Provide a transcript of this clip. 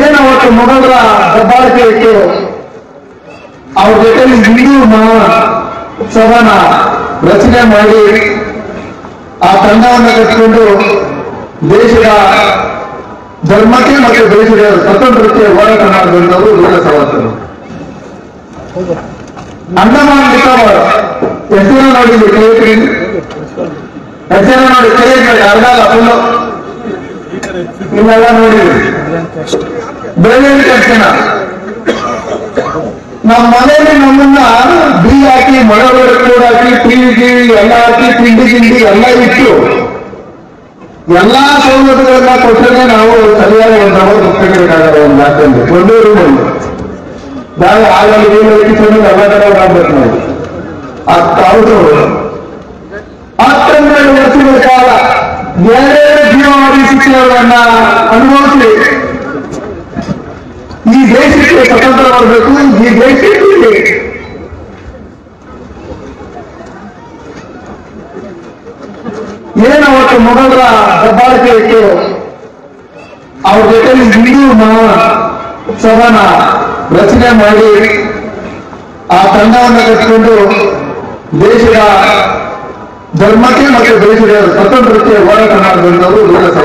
ಏನು ಅವತ್ತು ಮೊಘಲರ ದಬ್ಬಾಳಿಕೆ ಇತ್ತು. ಅವ್ರ ಜೊತೆಲಿ ಹಿಂದೂ ಮಹಾಸಭಾನ ರಚನೆ ಮಾಡಿ, ಆ ತಂಡವನ್ನು ಕಟ್ಟಿಕೊಂಡು ದೇಶದ ಧರ್ಮಕ್ಕೆ ಮತ್ತು ದೇಶದ ಸ್ವತಂತ್ರಕ್ಕೆ ಹೋರಾಟ ಮಾಡಿದಂಥವರು ದೊಡ್ಡ ಸವರ್ತರು ಅಂಡಮಾನ್ ನಿಕೋಬಾರ್ ಎಷ್ಟು ಜನ ನೋಡಿದ್ವಿ ಕೈ ಎಷ್ಟು ನೋಡಿ ಕೈ ಅರ್ಧ ಫುಲ್ಲು ನಿಮ್ಮೆಲ್ಲ ನೋಡಿದ್ವಿ ಬೆಳಗ್ಗೆ ತಕ್ಷಣ ನಮ್ಮ ಮನೆಯಲ್ಲಿ ನಮ್ಮನ್ನ ಬಿ ಹಾಕಿ ಮಳೆ ಕೂಡ ಹಾಕಿ ಟಿವಿ ಟಿವಿ ಎಲ್ಲ ಹಾಕಿ, ತಿಂಡಿ ತಿಂಡಿ ಎಲ್ಲ ಇಟ್ಟು ಎಲ್ಲಾ ಸೌಲಭ್ಯಗಳನ್ನ ಕೊಟ್ಟರೆ ನಾವು ಸರಿಯಾಗಿ ಒಂದು ಮುಖ್ಯಬೇಕಾಗಲ್ಲ ಒಂದು ರಾಜ್ಯದಲ್ಲಿ ಒಂದೇ. ರೂಮಲ್ಲಿ ನಾವು ಆಗಲಿ ಏನು ಇಟ್ಕೊಂಡು ಎಲ್ಲ ತರ ಮಾಡ್ಬೇಕು ನಾವು ಅವರು ಹತ್ತೊಂಬತ್ತು ವರ್ಷಗಳ ಕಾಲ ಎರಡೇ ಜೀವಾವಧಿ ಶಿಕ್ಷಣಗಳನ್ನ ಅನುಭವಿಸಿ ದೇಶಕ್ಕೆ ಸ್ವತಂತ್ರ ಮಾಡಬೇಕು ಈ ದೇಶಕ್ಕೆ ಏನು ಅವತ್ತು ಮೊಘಲರ ದಬ್ಬಾಳಿಕೆ ಇತ್ತು ಅವ್ರ ಜೊತೆಲಿ ಹಿಂದೂ ಮಹಾಸಭಾನ ರಚನೆ ಮಾಡಿ ಆ ತಂಡವನ್ನು ಕಟ್ಟಿಕೊಂಡು ದೇಶದ ಧರ್ಮಕ್ಕೆ ಮತ್ತು ದೇಶದ ಸ್ವತಂತ್ರಕ್ಕೆ ಹೋರಾಟ ಮಾಡಬೇಕು ಅವರು ಸವರ್ತರು